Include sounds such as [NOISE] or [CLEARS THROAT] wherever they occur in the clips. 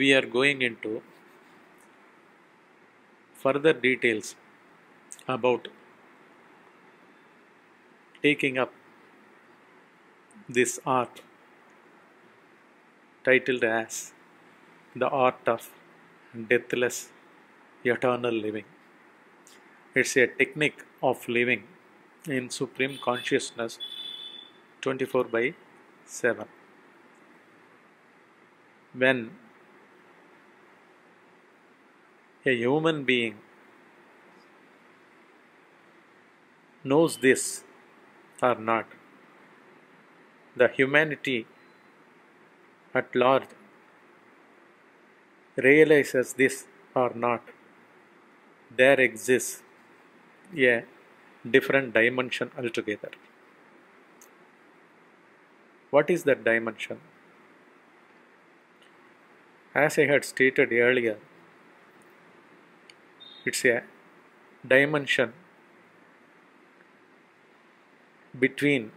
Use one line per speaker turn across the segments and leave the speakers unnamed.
we are going into further details about taking up this art titled as the art of deathless eternal living. It's a technique of living in supreme consciousness 24 by 7 when a human being knows this or not, the humanity at large realizes this or not, there exists a different dimension altogether. What is that dimension? As I had stated earlier, it's a dimension between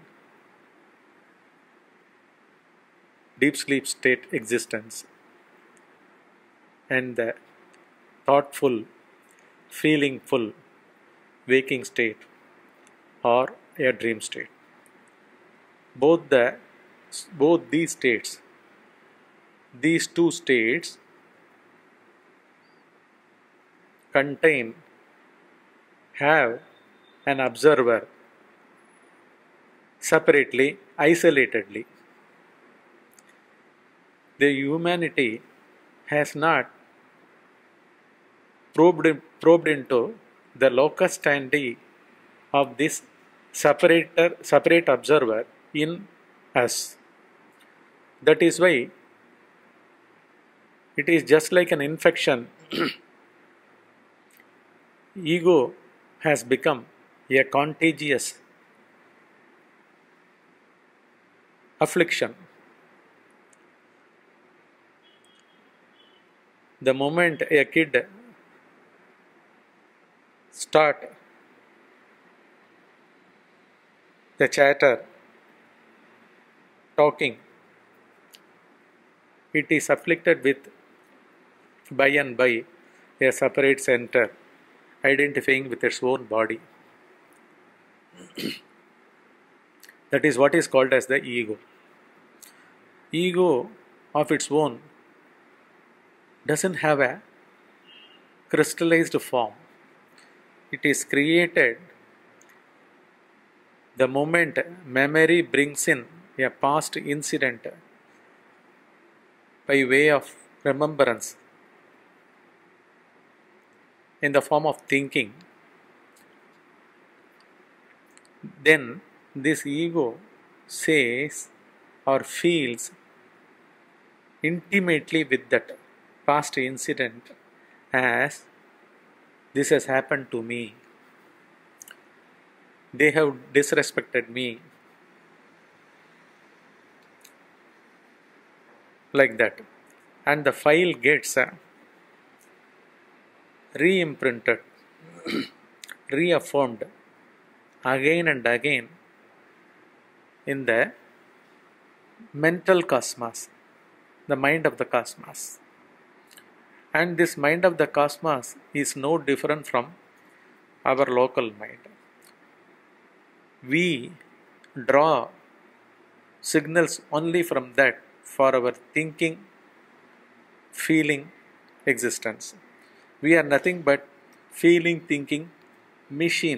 deep sleep state existence and the thoughtful, feelingful waking state or a dream state. Both the both these states, these two states contain have an observer separately, isolatedly. The humanity has not probed, probed into the locus standi of this separator, separate observer in us. That is why it is just like an infection. [CLEARS THROAT] Ego has become a contagious affliction. The moment a kid start the chatter talking it is afflicted with by and by a separate center identifying with its own body. [CLEARS THROAT] That is what is called as the ego. Ego of its own doesn't have a crystallized form. It is created the moment memory brings in a past incident by way of remembrance in the form of thinking, then this ego says or feels intimately with that past incident as this has happened to me. They have disrespected me. Like that. And the file gets uh, re imprinted, [CLEARS THROAT] reaffirmed again and again in the mental cosmos, the mind of the cosmos. And this mind of the cosmos is no different from our local mind. We draw signals only from that for our thinking, feeling existence. We are nothing but feeling, thinking machine